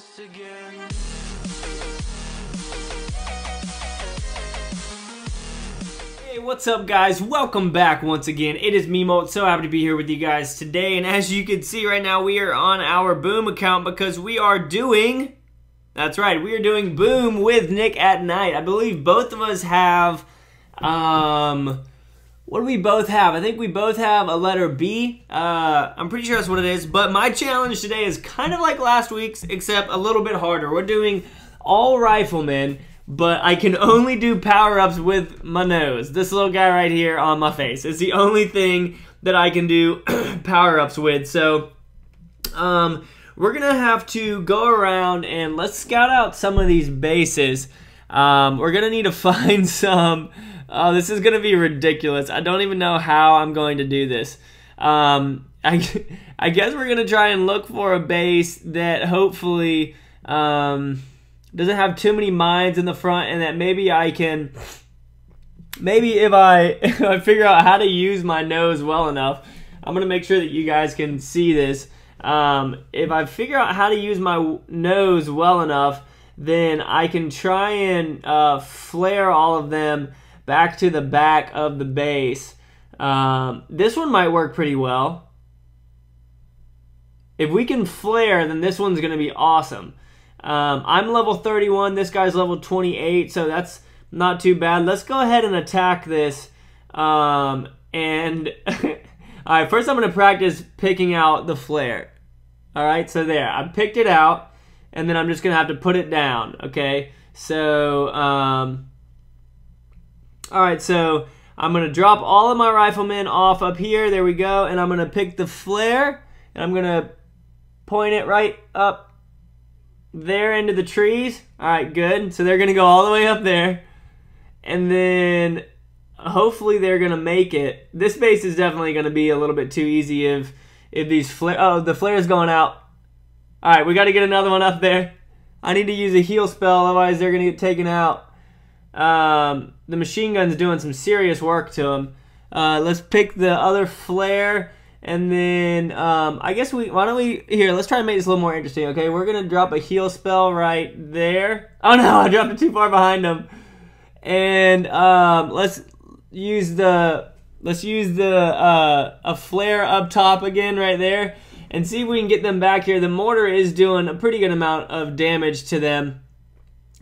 once again. Hey, what's up, guys? Welcome back once again. It is Mimo. So happy to be here with you guys today. And as you can see right now, we are on our Boom account because we are doing. That's right, we are doing Boom with NickatNyte. I believe both of us have. Um. What do we both have? I think we both have a letter B. Uh, I'm pretty sure that's what it is. But my challenge today is kind of like last week's, except a little bit harder. We're doing all riflemen, but I can only do power ups with my nose. This little guy right here on my face. It's the only thing that I can do power ups with. So, um, we're gonna have to go around and let's scout out some of these bases. Um, we're gonna need to find some. Oh, this is gonna be ridiculous. I don't even know how I'm going to do this. Um, I, I guess we're gonna try and look for a base that hopefully um, doesn't have too many mines in the front, and that maybe I can. Maybe if I if I figure out how to use my nose well enough, I'm gonna make sure that you guys can see this. Um, if I figure out how to use my nose well enough, then I can try and uh, flare all of them back to the back of the base. Um, this one might work pretty well. If we can flare, then this one's going to be awesome. Um, I'm level 31. This guy's level 28, so that's not too bad. Let's go ahead and attack this. Um, and all right, first I'm going to practice picking out the flare. All right, so there, I picked it out, and then I'm just going to have to put it down. Okay, so um, all right, so I'm going to drop all of my riflemen off up here. There we go. And I'm going to pick the flare, and I'm going to point it right up there into the trees. All right, good. So they're going to go all the way up there. And then hopefully they're going to make it. This base is definitely going to be a little bit too easy if, if these flare... Oh, the flare's going out. All right, we got to get another one up there. I need to use a heal spell, otherwise they're going to get taken out. Um, the machine gun's doing some serious work to him. Uh, let's pick the other flare, and then um, I guess we. Why don't we here? Let's try to make this a little more interesting. Okay, we're gonna drop a heal spell right there. Oh no, I dropped it too far behind him. And um, let's use the let's use the uh, a flare up top again right there, and see if we can get them back here. The mortar is doing a pretty good amount of damage to them.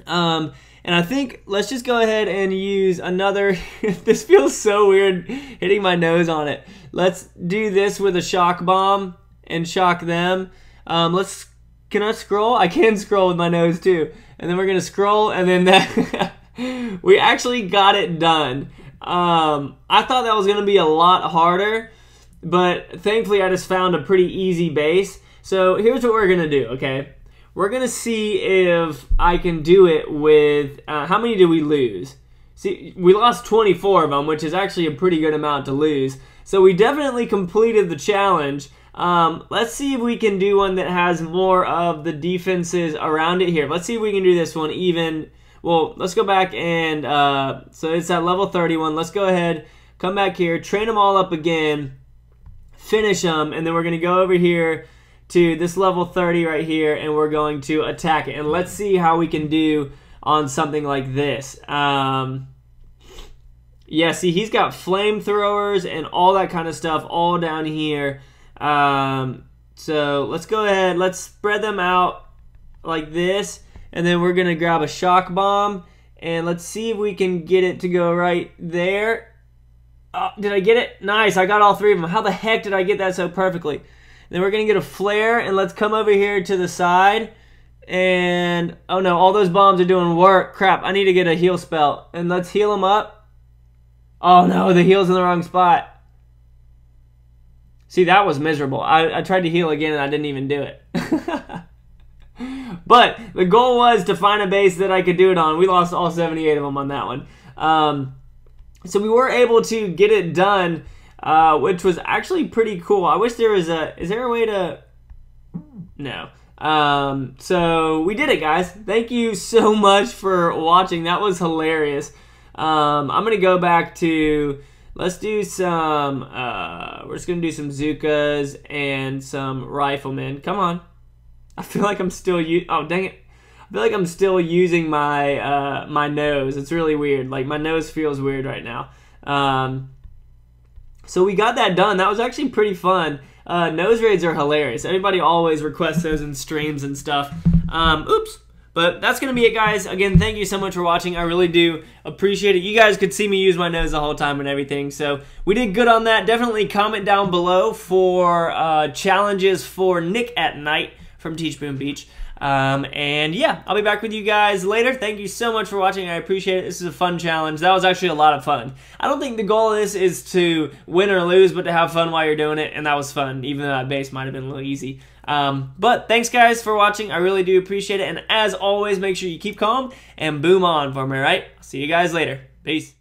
Um, and I think let's just go ahead and use another. this feels so weird hitting my nose on it. Let's do this with a shock bomb and shock them. Um, let's. Can I scroll? I can scroll with my nose too. And then we're gonna scroll, and then that. we actually got it done. Um, I thought that was gonna be a lot harder, but thankfully I just found a pretty easy base. So here's what we're gonna do. Okay we're gonna see if I can do it with uh, how many did we lose? See, we lost 24 of them, which is actually a pretty good amount to lose. So we definitely completed the challenge. Um, let's see if we can do one that has more of the defenses around it here. Let's see if we can do this one even. Well, let's go back and uh, so it's at level 31. Let's go ahead, come back here, train them all up again, finish them, and then we're gonna go over here to this level 30 right here and we're going to attack it. And let's see how we can do on something like this. Um, yeah, see, he's got flamethrowers and all that kind of stuff all down here. Um, so let's go ahead. Let's spread them out like this. And then we're going to grab a shock bomb. And let's see if we can get it to go right there. Oh, did I get it? Nice. I got all three of them. How the heck did I get that so perfectly? Then we're going to get a flare, and let's come over here to the side. And, oh no, all those bombs are doing work. Crap, I need to get a heal spell. And let's heal them up. Oh no, the heal's in the wrong spot. See, that was miserable. I, I tried to heal again, and I didn't even do it. but the goal was to find a base that I could do it on. We lost all 78 of them on that one. Um, so we were able to get it done uh, which was actually pretty cool. I wish there was a. Is there a way to? No. Um, so we did it, guys. Thank you so much for watching. That was hilarious. Um, I'm gonna go back to. Let's do some. Uh, we're just gonna do some Zookas and some riflemen. Come on. I feel like I'm still oh dang it. I feel like I'm still using my uh, my nose. It's really weird. Like my nose feels weird right now. Um, so we got that done. That was actually pretty fun. Uh, nose raids are hilarious. Everybody always requests those in streams and stuff. Um, oops. But that's going to be it, guys. Again, thank you so much for watching. I really do appreciate it. You guys could see me use my nose the whole time and everything. So we did good on that. Definitely comment down below for uh, challenges for NickatNyte from Teach Boom Beach. Um, and yeah, I'll be back with you guys later. Thank you so much for watching. I appreciate it. This is a fun challenge. That was actually a lot of fun. I don't think the goal of this is to win or lose, but to have fun while you're doing it. And that was fun, even though that base might have been a little easy. Um, but thanks, guys, for watching. I really do appreciate it. And as always, make sure you keep calm and boom on for me, right? See you guys later. Peace.